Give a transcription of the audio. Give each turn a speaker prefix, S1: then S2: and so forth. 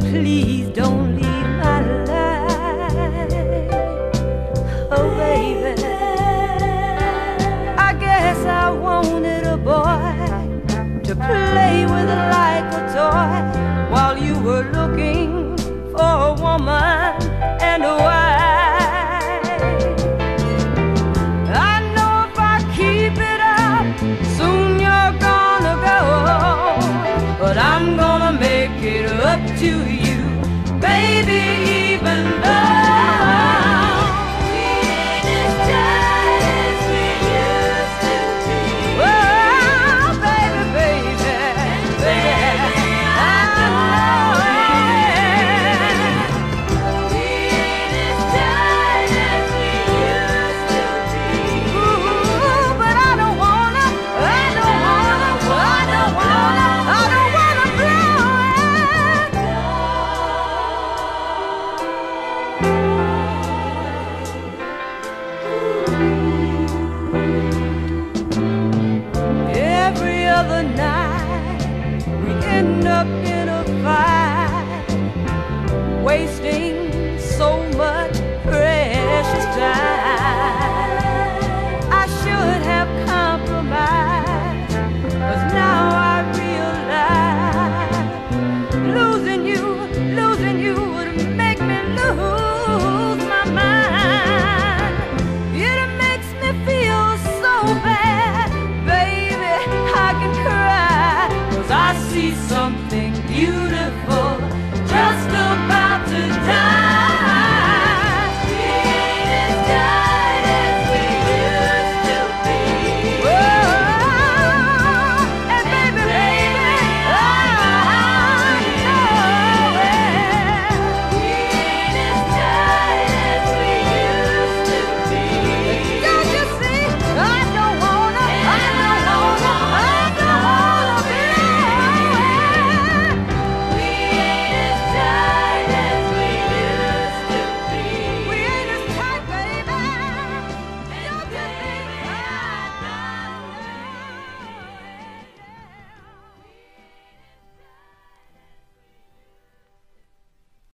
S1: please don't gonna make it up to you, baby, even though. Every other night we end up in a fight, wasting. universe.